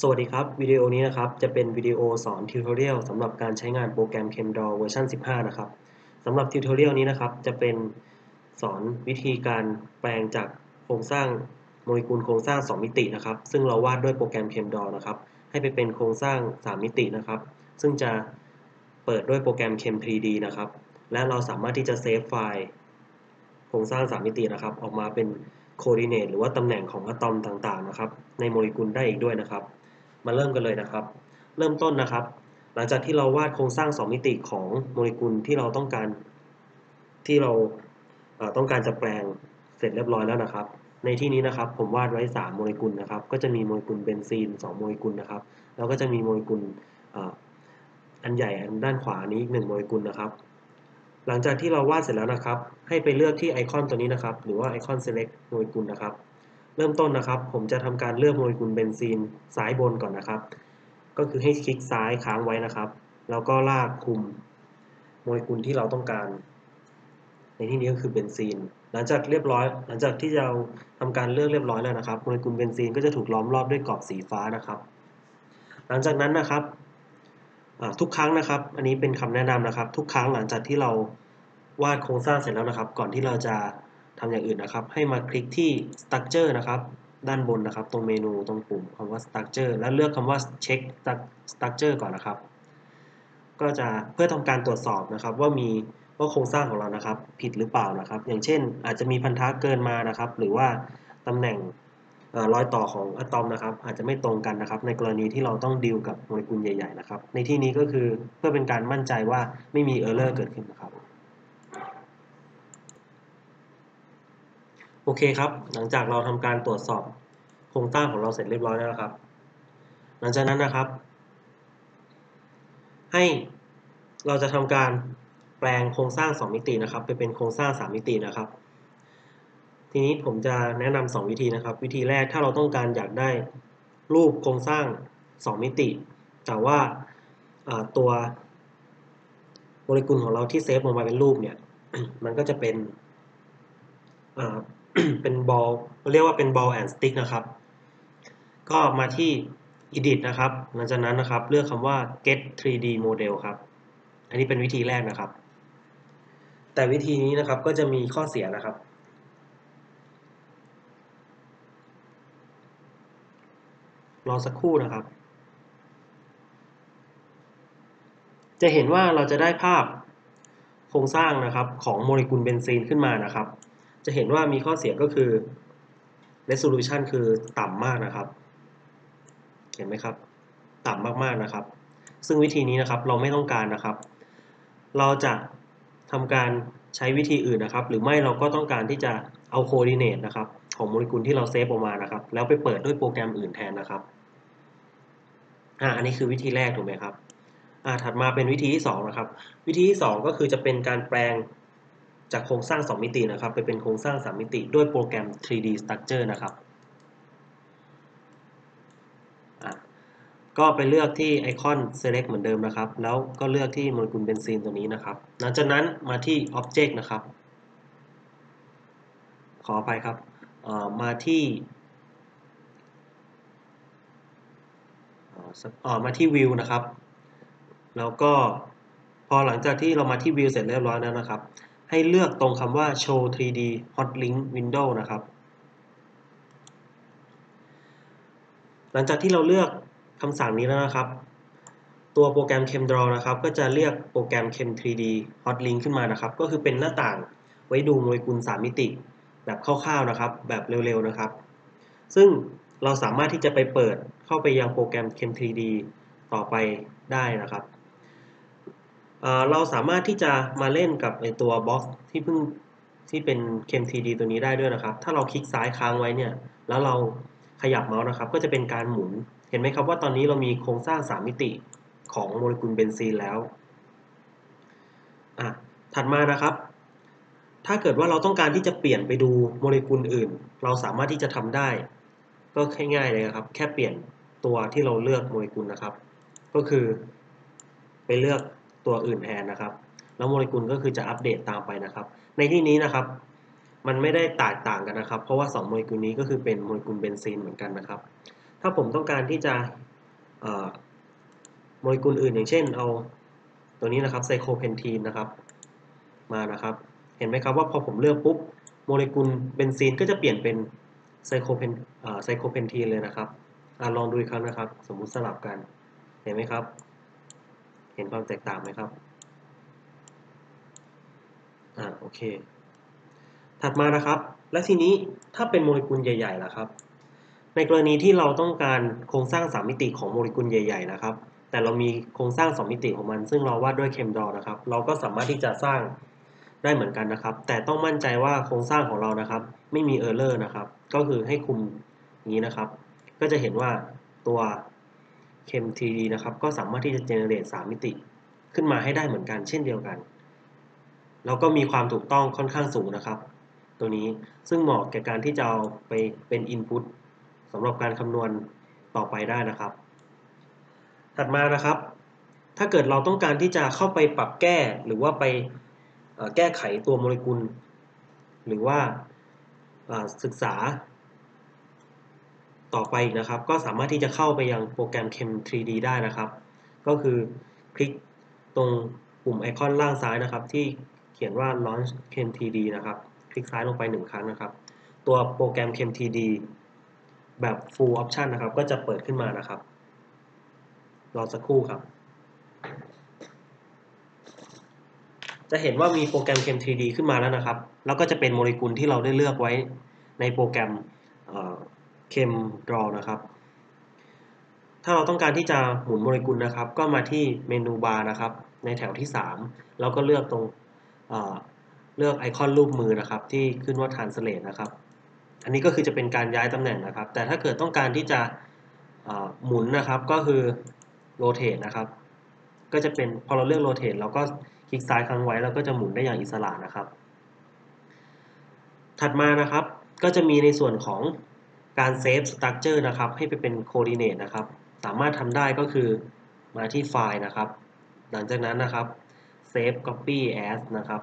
สวัสดีครับ วิดีโอนี้นะครับ จะเป็นวิดีโอสอน tutorial สำหรับการใช้งานโปรแกรม ChemDraw version 15 นะครับสำหรับ tutorial นี้นะครับ จะเป็นสอนวิธีการแปลงจากโครงสร้างโมเลกุลโครงสร้าง 2 มิตินะครับ ซึ่งเราวาดด้วยโปรแกรม ChemDraw นะครับ ให้ไปเป็นโครงสร้าง 3 มิตินะครับ ซึ่งจะเปิดด้วยโปรแกรม Chem 3D นะครับ และเราสามารถที่จะ save ไฟล์โครงสร้าง 3 มิตินะครับ ออกมาเป็นcoordinate หรือว่าตำแหน่งของอะตอมต่างๆนะครับ ในโมเลกุลได้อีกด้วยนะครับ มาเริ่มกันเลยนะครับ เริ่มต้นนะครับ หลังจากที่เราวาดโครงสร้าง 2 มิติของโมเลกุลที่เราต้องการที่เราต้องการจะแปลงเสร็จเรียบร้อยแล้วนะครับ ในที่นี้นะครับผมวาดไว้ 3 โมเลกุลนะครับ ก็จะมีโมเลกุลเบนซีน 2 โมเลกุลนะครับ แล้วก็จะมีโมเลกุลอันใหญ่อันด้านขวานี้อีก1โมเลกุลนะครับ หลังจากที่เราวาดเสร็จแล้วนะครับ ให้ไปเลือกที่ไอคอนตัวนี้นะครับ หรือว่าไอคอน select โมเลกุลนะครับ เริ่มต้นนะครับ ผมจะทำการเลือกโมเลกุลเบนซีนซ้ายบนก่อนนะครับ ก็คือให้คลิกซ้ายค้างไว้นะครับ แล้วก็ลากคลุมโมเลกุลที่เราต้องการ ในที่นี้ก็คือเบนซีน หลังจากเรียบร้อย หลังจากที่เราทำการเลือกเรียบร้อยแล้วนะครับ โมเลกุลเบนซีนก็จะถูกล้อมรอบด้วยกรอบสีฟ้านะครับ หลังจากนั้นนะครับทุกครั้งนะครับ อันนี้เป็นคำแนะนำนะครับ ทุกครั้งหลังจากที่เราวาดโครงสร้างเสร็จแล้วนะครับ ก่อนที่เราจะ ทำอย่างอื่นนะครับ ให้มาคลิกที่ structure นะครับ ด้านบนนะครับ ตรงเมนูตรงปุ่มคำว่า structure แล้วเลือกคำว่า check structure ก่อนนะครับ ก็จะเพื่อทำการตรวจสอบนะครับว่ามีว่าโครงสร้างของเรานะครับ ผิดหรือเปล่านะครับ อย่างเช่น อาจจะมีพันธะเกินมานะครับ หรือว่าตำแหน่งรอยต่อของอะตอมนะครับ อาจจะไม่ตรงกันนะครับ ในกรณีที่เราต้องดีลกับโมเลกุลใหญ่ ๆ นะครับ ในที่นี้ก็คือเพื่อเป็นการมั่นใจว่าไม่มีเออร์เลอร์เกิดขึ้นนะครับ โอเคครับ หลังจากเราทำการตรวจสอบโครงสร้างของเราเสร็จเรียบร้อยแล้วครับ หลังจากนั้นนะครับ ให้เราจะทำการแปลงโครงสร้าง 2 มิตินะครับ ไปเป็นโครงสร้าง 3 มิตินะครับ ทีนี้ผมจะแนะนำ2วิธีนะครับ วิธีแรกถ้าเราต้องการอยากได้รูปโครงสร้าง 2 มิติ แต่ว่าตัวโมเลกุลของเราที่ save ลงมาเป็นรูปเนี่ย มันก็จะเป็น เป็นบอลเรียกว่าเป็น ball and stick นะครับ ก็มาที่ edit นะครับ หลังจากนั้นนะครับ เลือกคำว่า get 3D model ครับ อันนี้เป็นวิธีแรกนะครับ แต่วิธีนี้นะครับก็จะมีข้อเสียนะครับ รอสักครู่นะครับ จะเห็นว่าเราจะได้ภาพโครงสร้างนะครับของโมเลกุลเบนซีนขึ้นมานะครับ จะเห็นว่ามีข้อเสียก็คือ resolution คือต่ำมากนะครับ เห็นไหมครับ ต่ำมากๆนะครับ ซึ่งวิธีนี้นะครับเราไม่ต้องการนะครับ เราจะทำการใช้วิธีอื่นนะครับ หรือไม่เราก็ต้องการที่จะเอา coordinate นะครับ ของโมเลกุลที่เรา save ออกมานะครับ แล้วไปเปิดด้วยโปรแกรมอื่นแทนนะครับอ่าอันนี้คือวิธีแรกถูกไหมครับอ่าถัดมาเป็นวิธีที่2นะครับ วิธีที่ 2 ก็คือจะเป็นการแปลง จากโครงสร้าง 2 มิตินะครับ ไปเป็นโครงสร้าง 3 มิติ ด้วยโปรแกรม 3D Structure นะครับก็ไปเลือกที่ไอคอน select เหมือนเดิมนะครับ แล้วก็เลือกที่โมเลกุลเบนซีนตัวนี้นะครับ หลังจากนั้นมาที่ Object นะครับ ขออภัยครับมาที่มาที่ View นะครับ แล้วก็พอหลังจากที่เรามาที่ View เสร็จเรียบร้อยแล้วนะครับ ให้เลือกตรงคำว่า show 3D hotlink window นะครับ หลังจากที่เราเลือกคำสั่งนี้แล้วนะครับ ตัวโปรแกรม ChemDraw นะครับ ก็จะเรียกโปรแกรม Chem 3D hotlink ขึ้นมานะครับ ก็คือเป็นหน้าต่างไว้ดูโมเลกุล 3 มิติ แบบคร่าวๆนะครับ แบบเร็วๆนะครับ ซึ่งเราสามารถที่จะไปเปิดเข้าไปยังโปรแกรม Chem 3D ต่อไปได้นะครับ เราสามารถที่จะมาเล่นกับไอตัวบ็อกซ์ที่เพิ่งที่เป็นเ ChemTD ตัวนี้ได้ด้วยนะครับ ถ้าเราคลิกซ้ายค้างไว้เนี่ย แล้วเราขยับเมาส์นะครับ ก็จะเป็นการหมุน เห็นไหมครับว่าตอนนี้เรามีโครงสร้าง 3 มิติของโมเลกุลเบนซีนแล้วอะถัดมานะครับ ถ้าเกิดว่าเราต้องการที่จะเปลี่ยนไปดูโมเลกุลอื่น เราสามารถที่จะทำได้ ก็ง่ายๆเลยครับ แค่เปลี่ยนตัวที่เราเลือกโมเลกุลนะครับ ก็คือไปเลือก ตัวอื่นแทนนะครับ แล้วโมเลกุลก็คือจะอัปเดตตามไปนะครับ ในที่นี้นะครับ มันไม่ได้แตกต่างกันนะครับ เพราะว่า 2 โมเลกุลนี้ก็คือเป็นโมเลกุลเบนซีนเหมือนกันนะครับ ถ้าผมต้องการที่จะโมเลกุลอื่นอย่างเช่น เอาตัวนี้นะครับ cyclopentene นะครับ มานะครับ เห็นไหมครับว่าพอผมเลือกปุ๊บโมเลกุลเบนซีนก็จะเปลี่ยนเป็น cyclopen cyclopentene เลยนะครับอะลองดูอีกครั้งนะครับ สมมุติสลับกัน เห็นไหมครับ เห็นความแตกต่างไหมครับ อ่า โอเค ถัดมานะครับ และทีนี้ถ้าเป็นโมเลกุลใหญ่ๆล่ะครับ ในกรณีที่เราต้องการโครงสร้าง3มิติของโมเลกุลใหญ่ ๆ นะครับ แต่เรามีโครงสร้าง 2 มิติของมัน ซึ่งเราวาดด้วยเคมดอนะครับ เราก็สามารถที่จะสร้างได้เหมือนกันนะครับ แต่ต้องมั่นใจว่าโครงสร้างของเรานะครับ ไม่มีเออร์เลอร์นะครับ ก็คือให้คุมอย่างนี้นะครับ ก็จะเห็นว่าตัว เคมทีนะครับก็สามารถที่จะเจเนเรต3มิติขึ้นมาให้ได้เหมือนกันเช่นเดียวกัน แล้วก็มีความถูกต้องค่อนข้างสูงนะครับ ตัวนี้ซึ่งเหมาะแก่การที่จะเอาไปเป็น Input สำหรับการคำนวณต่อไปได้นะครับ ถัดมานะครับ ถ้าเกิดเราต้องการที่จะเข้าไปปรับแก้หรือว่าไปแก้ไขตัวโมเลกุล หรือว่าศึกษา ต่อไปนะครับ ก็สามารถที่จะเข้าไปยังโปรแกรม Chem 3D ได้นะครับ ก็คือคลิกตรงปุ่มไอคอนล่างซ้ายนะครับ ที่เขียนว่า launch ChemTD นะครับ คลิกซ้ายลงไปหนึ่งครั้งนะครับ ตัวโปรแกรม ChemTD แบบ full option นะครับ ก็จะเปิดขึ้นมานะครับ รอสักครู่ครับ จะเห็นว่ามีโปรแกรม ChemTD ขึ้นมาแล้วนะครับ แล้วก็จะเป็นโมเลกุลที่เราได้เลือกไว้ในโปรแกรม ChemDraw นะครับ ถ้าเราต้องการที่จะหมุนโมเลกุลนะครับ ก็มาที่เมนูบาร์นะครับ ในแถวที่ 3 แล้วก็เลือกตรงเลือกไอคอนรูปมือนะครับ ที่ขึ้นว่า translate นะครับ อันนี้ก็คือจะเป็นการย้ายตำแหน่งนะครับ แต่ถ้าเกิดต้องการที่จะหมุนนะครับ ก็คือ rotate นะครับ ก็จะเป็นพอเราเลือก rotate เราก็คลิกซ้ายค้างไว้แล้วก็จะหมุนได้อย่างอิสระนะครับ ถัดมานะครับก็จะมีในส่วนของ การ save structure นะครับให้ไปเป็น coordinate นะครับ สามารถทำได้ก็คือมาที่ไฟล์นะครับ หลังจากนั้นนะครับ save copy as นะครับ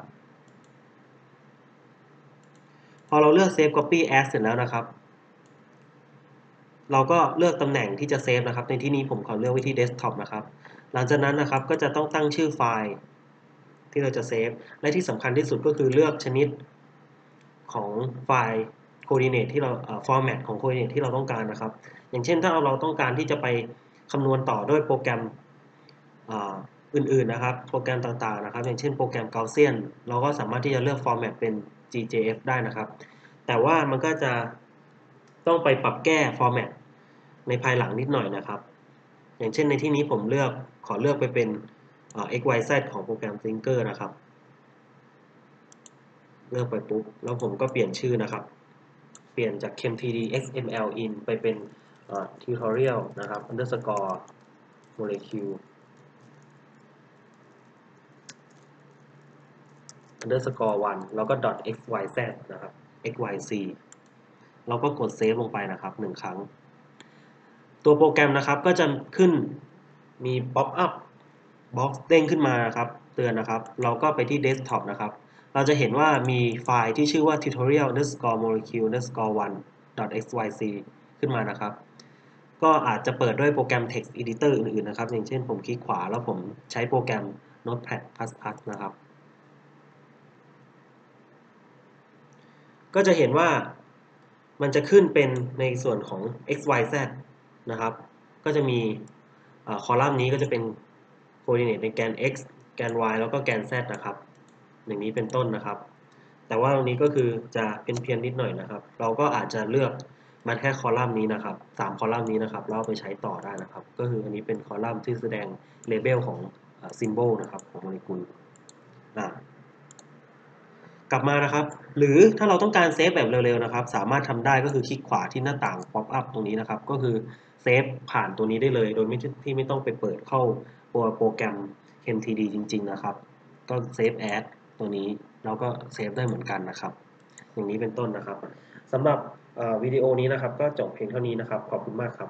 พอเราเลือก save copy as เสร็จแล้วนะครับ เราก็เลือกตำแหน่งที่จะเซฟนะครับ ในที่นี้ผมขอเลือกไว้ที่ desktop นะครับ หลังจากนั้นนะครับก็จะต้องตั้งชื่อไฟล์ที่เราจะเซฟ และที่สำคัญที่สุดก็คือเลือกชนิดของไฟล์ coordinate ที่เรา format ของ coordinate ที่เราต้องการนะครับ อย่างเช่นถ้าเราต้องการที่จะไปคำนวณต่อด้วยโปรแกรมอื่นๆนะครับ โปรแกรมต่างๆนะครับ อย่างเช่นโปรแกรม Gaussian เราก็สามารถที่จะเลือก format เป็น GJF ได้นะครับ แต่ว่ามันก็จะต้องไปปรับแก้ format ในภายหลังนิดหน่อยนะครับ อย่างเช่นในที่นี้ผมเลือกขอเลือกไปเป็น XYZ ของโปรแกรม Thinker นะครับ เลือกไปปุ๊บ แล้วผมก็เปลี่ยนชื่อนะครับ เปลี่ยนจาก ChemTD XML in ไปเป็น tutorial นะครับ underscore molecule underscore 1แล้วก็ dot xyz นะครับ xyz เราก็กด save ลงไปนะครับหนึ่งครั้ง ตัวโปรแกรมนะครับก็จะขึ้นมี pop up box เด้งขึ้นมานะครับ เตือนนะครับ เราก็ไปที่ desktop นะครับ เราจะเห็นว่ามีไฟล์ที่ชื่อว่า tutorial underscore molecule underscore 1 xyz ขึ้นมานะครับ ก็อาจจะเปิดด้วยโปรแกรม text editor อื่นๆนะครับ อย่างเช่นผมคลิกขวาแล้วผมใช้โปรแกรม notepad++ นะครับ ก็จะเห็นว่ามันจะขึ้นเป็นในส่วนของ x y z นะครับ ก็จะมีคอลัมน์นี้ก็จะเป็น coordinate ในแกน x แกน y แล้วก็แกน z นะครับ อย่างนี้เป็นต้นนะครับ แต่ว่าตรงนี้ก็คือจะเพี้ยนเพี้ยนนิดหน่อยนะครับ เราก็อาจจะเลือกมันแค่คอลัมน์นี้นะครับสามคอลัมน์นี้นะครับแล้วไปใช้ต่อได้นะครับ ก็คืออันนี้เป็นคอลัมน์ที่แสดง label ของ symbol นะครับของโมเลกุลกลับมานะครับ หรือถ้าเราต้องการ save แบบเร็วๆนะครับ สามารถทำได้ก็คือคลิกขวาที่หน้าต่าง pop-up ตรงนี้นะครับ ก็คือ save ผ่านตัวนี้ได้เลย โดยไม่ที่ไม่ต้องไปเปิดเข้าตัวโปรแกรม MTD จริง ๆ นะครับ ก็ save as ตัวนี้เราก็ save ได้เหมือนกันนะครับ อย่างนี้เป็นต้นนะครับสำหรับวิดีโอนี้นะครับ ก็จบเพียงเท่านี้นะครับ ขอบคุณมากครับ